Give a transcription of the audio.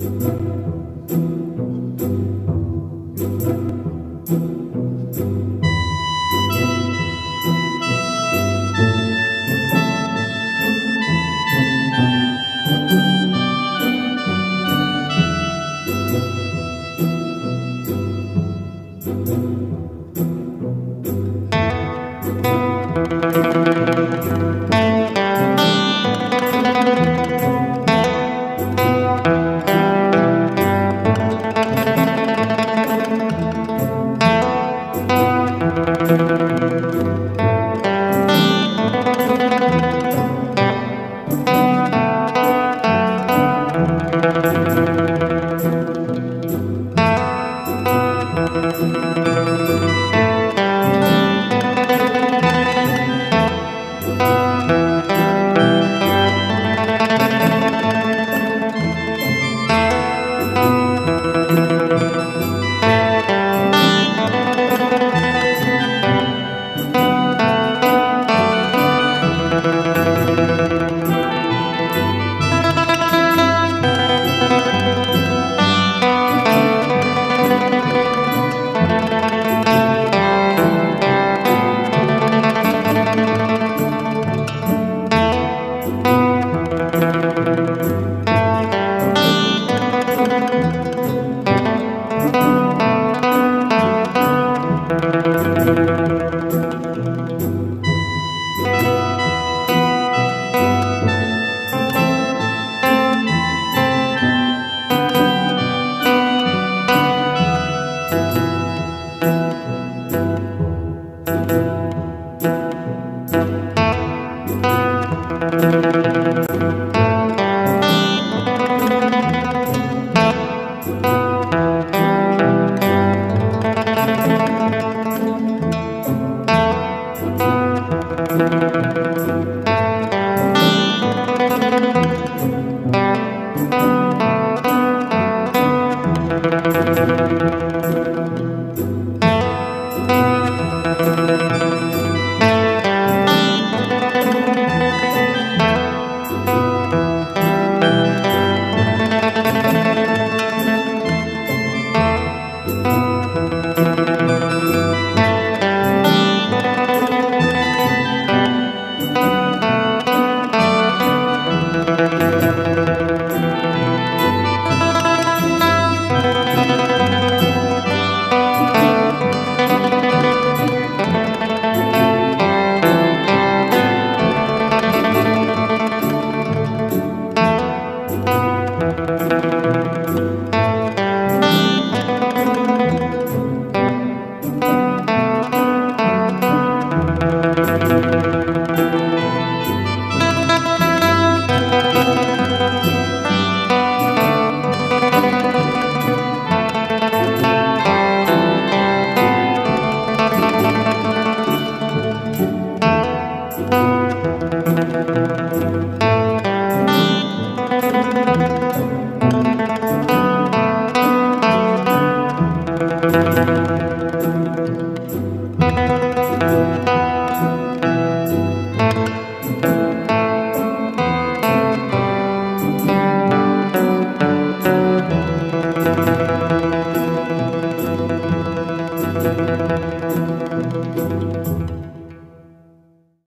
Thank Música Thank you.